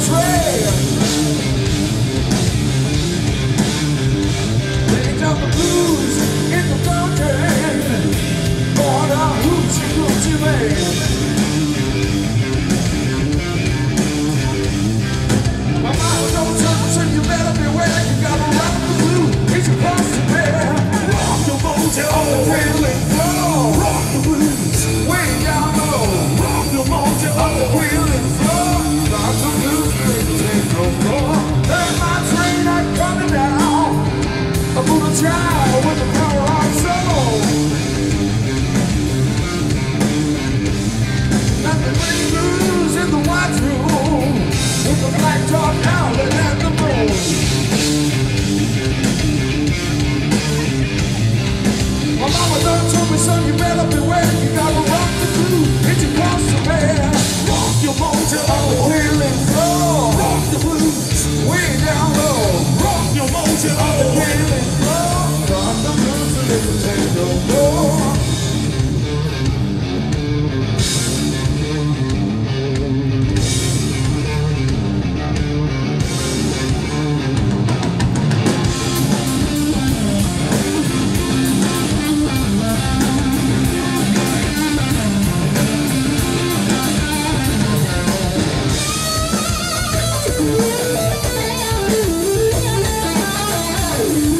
afraid. I'll be waiting. Woo!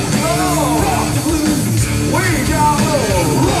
We got love.